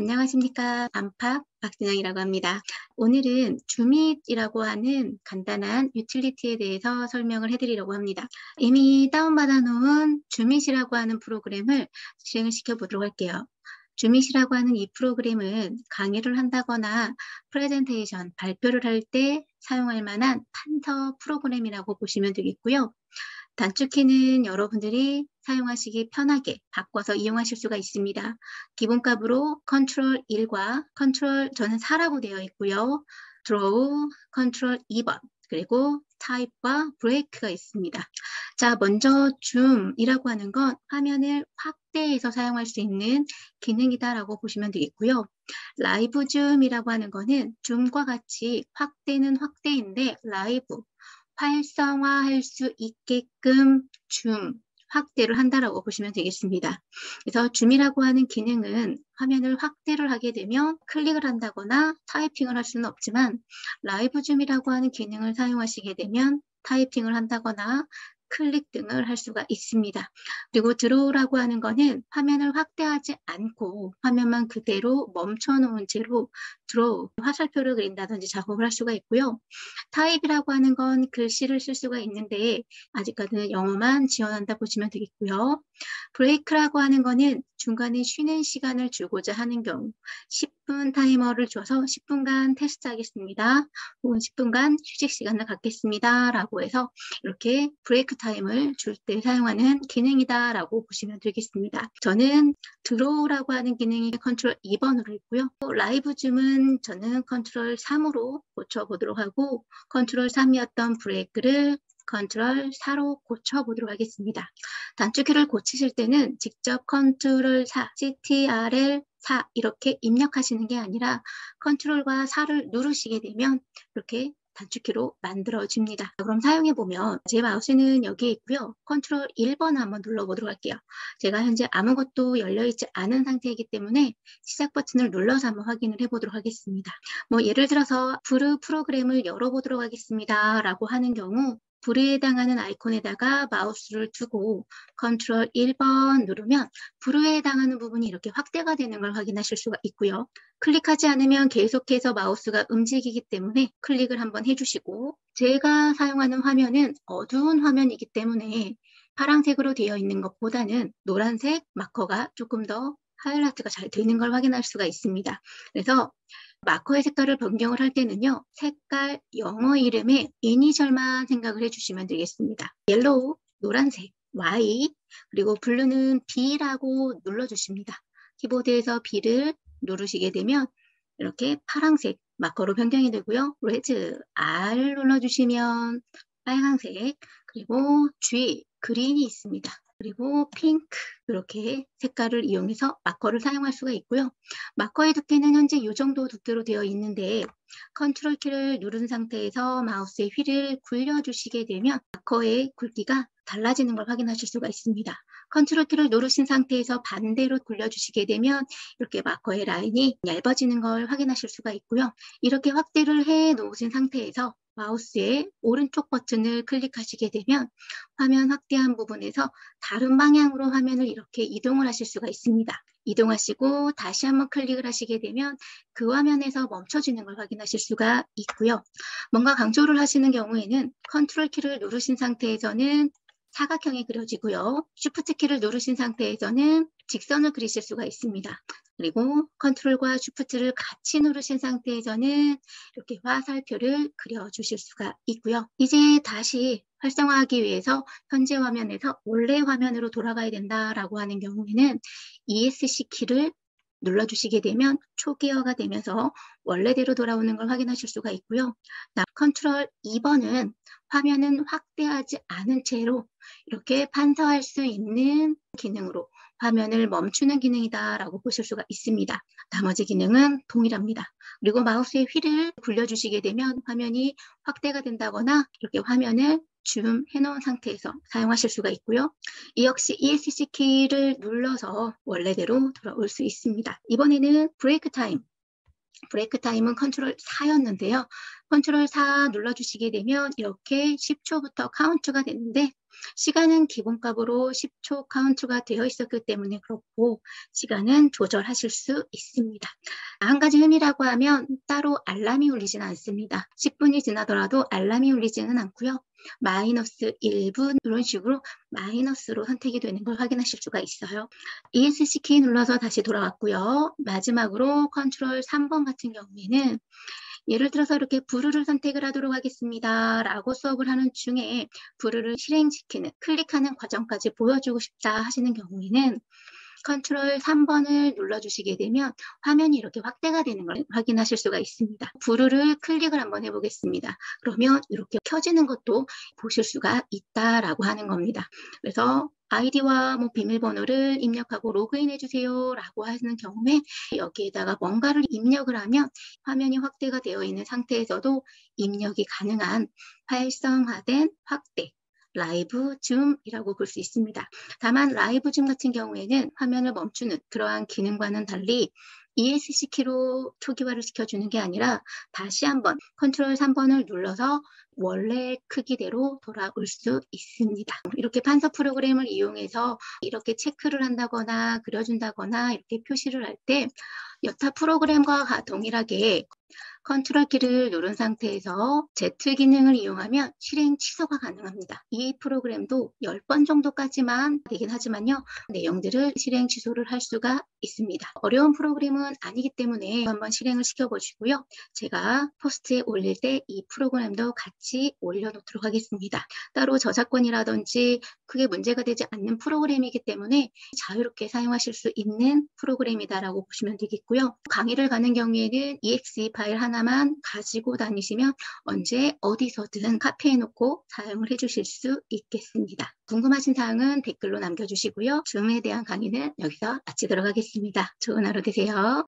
안녕하십니까. 안팝 박진영이라고 합니다. 오늘은 ZoomIt이라고 하는 간단한 유틸리티에 대해서 설명을 해드리려고 합니다. 이미 다운받아 놓은 ZoomIt이라고 하는 프로그램을 실행을 시켜보도록 할게요. ZoomIt이라고 하는 이 프로그램은 강의를 한다거나 프레젠테이션, 발표를 할 때 사용할 만한 판서 프로그램이라고 보시면 되겠고요. 단축키는 여러분들이 사용하시기 편하게 바꿔서 이용하실 수가 있습니다. 기본값으로 컨트롤 1과 컨트롤 저는 4라고 되어 있고요. draw 컨트롤 2번 그리고 type과 break가 있습니다. 자, 먼저 줌이라고 하는 건 화면을 확대해서 사용할 수 있는 기능이다라고 보시면 되겠고요. live zoom이라고 하는 거는 줌과 같이 확대는 확대인데 라이브 활성화할 수 있게끔 줌, 확대를 한다라고 보시면 되겠습니다. 그래서 줌이라고 하는 기능은 화면을 확대를 하게 되면 클릭을 한다거나 타이핑을 할 수는 없지만 live zoom이라고 하는 기능을 사용하시게 되면 타이핑을 한다거나 클릭 등을 할 수가 있습니다. 그리고 draw라고 하는 거는 화면을 확대하지 않고 화면만 그대로 멈춰 놓은 채로 draw, 화살표를 그린다든지 작업을 할 수가 있고요. type이라고 하는 건 글씨를 쓸 수가 있는데 아직까지는 영어만 지원한다 보시면 되겠고요. break라고 하는 거는 중간에 쉬는 시간을 주고자 하는 경우 10분 타이머를 줘서 10분간 테스트하겠습니다. 혹은 10분간 휴식 시간을 갖겠습니다. 라고 해서 이렇게 break time을 줄 때 사용하는 기능이다 라고 보시면 되겠습니다. 저는 draw라고 하는 기능이 컨트롤 2번으로 있고요. live zoom은 저는 컨트롤 3으로 고쳐보도록 하고 컨트롤 3이었던 break를 컨트롤 4로 고쳐보도록 하겠습니다. 단축키를 고치실 때는 직접 컨트롤 4, CTRL 4 이렇게 입력하시는 게 아니라 컨트롤과 4를 누르시게 되면 이렇게 단축키로 만들어집니다. 그럼 사용해보면 제 마우스는 여기에 있고요. 컨트롤 1번 한번 눌러보도록 할게요. 제가 현재 아무것도 열려있지 않은 상태이기 때문에 시작 버튼을 눌러서 한번 확인을 해보도록 하겠습니다. 뭐 예를 들어서 Vrew 프로그램을 열어보도록 하겠습니다. 라고 하는 경우 Vrew에 해당하는 아이콘에다가 마우스를 두고 컨트롤 1번 누르면 Vrew에 해당하는 부분이 이렇게 확대가 되는 걸 확인하실 수가 있고요. 클릭하지 않으면 계속해서 마우스가 움직이기 때문에 클릭을 한번 해주시고 제가 사용하는 화면은 어두운 화면이기 때문에 파란색으로 되어 있는 것보다는 노란색 마커가 조금 더 하이라이트가 잘 되는 걸 확인할 수가 있습니다. 그래서 마커의 색깔을 변경을 할 때는요. 색깔 영어 이름의 이니셜만 생각을 해주시면 되겠습니다. Yellow, 노란색, Y, 그리고 blue는 B라고 눌러주십니다. 키보드에서 B를 누르시게 되면 이렇게 파란색 마커로 변경이 되고요. Red, R 눌러주시면 빨간색, 그리고 G, green이 있습니다. 그리고 핑크 이렇게 색깔을 이용해서 마커를 사용할 수가 있고요. 마커의 두께는 현재 이 정도 두께로 되어 있는데 컨트롤 키를 누른 상태에서 마우스의 휠을 굴려주시게 되면 마커의 굵기가 달라지는 걸 확인하실 수가 있습니다. 컨트롤 키를 누르신 상태에서 반대로 굴려주시게 되면 이렇게 마커의 라인이 얇아지는 걸 확인하실 수가 있고요. 이렇게 확대를 해 놓으신 상태에서 마우스의 오른쪽 버튼을 클릭하시게 되면 화면 확대한 부분에서 다른 방향으로 화면을 이렇게 이동을 하실 수가 있습니다. 이동하시고 다시 한번 클릭을 하시게 되면 그 화면에서 멈춰지는 걸 확인하실 수가 있고요. 뭔가 강조를 하시는 경우에는 컨트롤 키를 누르신 상태에서는 사각형이 그려지고요. Shift 키를 누르신 상태에서는 직선을 그리실 수가 있습니다. 그리고 컨트롤과 shift를 같이 누르신 상태에서는 이렇게 화살표를 그려주실 수가 있고요. 이제 다시 활성화하기 위해서 현재 화면에서 원래 화면으로 돌아가야 된다라고 하는 경우에는 ESC 키를 눌러주시게 되면 초기화가 되면서 원래대로 돌아오는 걸 확인하실 수가 있고요. 컨트롤 2번은 화면은 확대하지 않은 채로 이렇게 판서할 수 있는 기능으로 화면을 멈추는 기능이다라고 보실 수가 있습니다. 나머지 기능은 동일합니다. 그리고 마우스의 휠을 굴려주시게 되면 화면이 확대가 된다거나 이렇게 화면을 줌 해놓은 상태에서 사용하실 수가 있고요. 이 역시 ESC 키를 눌러서 원래대로 돌아올 수 있습니다. 이번에는 break time. Break time은 컨트롤 4였는데요. 컨트롤 4 눌러주시게 되면 이렇게 10초부터 카운트가 되는데 시간은 기본값으로 10초 카운트가 되어 있었기 때문에 그렇고 시간은 조절하실 수 있습니다. 한 가지 흠이라고 하면 따로 알람이 울리지는 않습니다. 10분이 지나더라도 알람이 울리지는 않고요. 마이너스 1분 이런 식으로 마이너스로 선택이 되는 걸 확인하실 수가 있어요. ESC 키 눌러서 다시 돌아왔고요. 마지막으로 컨트롤 3번 같은 경우에는 예를 들어서 이렇게 부르를 선택을 하도록 하겠습니다. 라고 수업을 하는 중에 부르를 실행시키는 클릭하는 과정까지 보여주고 싶다 하시는 경우에는 컨트롤 3번을 눌러주시게 되면 화면이 이렇게 확대가 되는 걸 확인하실 수가 있습니다. 부르를 클릭을 한번 해보겠습니다. 그러면 이렇게 켜지는 것도 보실 수가 있다라고 하는 겁니다. 그래서 아이디와 뭐 비밀번호를 입력하고 로그인 해 주세요 라고 하는 경우에 여기에다가 뭔가를 입력을 하면 화면이 확대가 되어 있는 상태에서도 입력이 가능한 활성화된 확대 Live zoom이라고 볼 수 있습니다. 다만 live zoom 같은 경우에는 화면을 멈추는 그러한 기능과는 달리 ESC 키로 초기화를 시켜주는 게 아니라 다시 한번 컨트롤 3번을 눌러서 원래 크기대로 돌아올 수 있습니다. 이렇게 판서 프로그램을 이용해서 이렇게 체크를 한다거나 그려준다거나 이렇게 표시를 할 때 여타 프로그램과 동일하게 컨트롤 키를 누른 상태에서 Z 기능을 이용하면 실행 취소가 가능합니다. 이 프로그램도 10번 정도까지만 되긴 하지만요. 내용들을 실행 취소를 할 수가 있습니다. 어려운 프로그램은 아니기 때문에 한번 실행을 시켜보시고요. 제가 포스트에 올릴 때 이 프로그램도 같이 올려놓도록 하겠습니다. 따로 저작권이라든지 크게 문제가 되지 않는 프로그램이기 때문에 자유롭게 사용하실 수 있는 프로그램이다라고 보시면 되겠고요. 강의를 가는 경우에는 exe 파일 하나만 가지고 다니시면 언제 어디서든 카피해 놓고 사용을 해주실 수 있겠습니다. 궁금하신 사항은 댓글로 남겨주시고요. 줌에 대한 강의는 여기서 마치도록 하겠습니다. 좋은 하루 되세요.